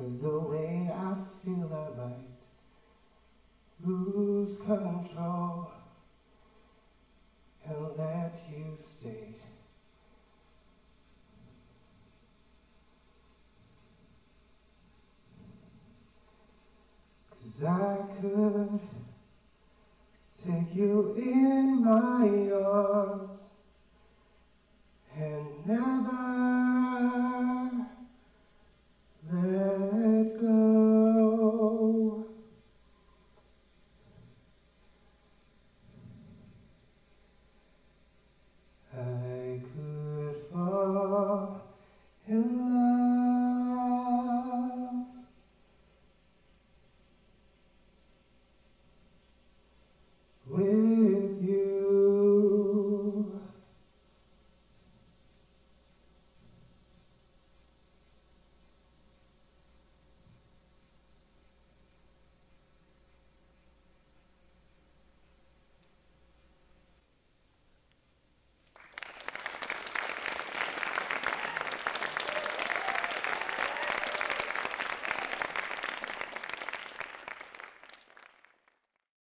Cause the way I feel I might lose control and let you stay. Cause I could take you in my arms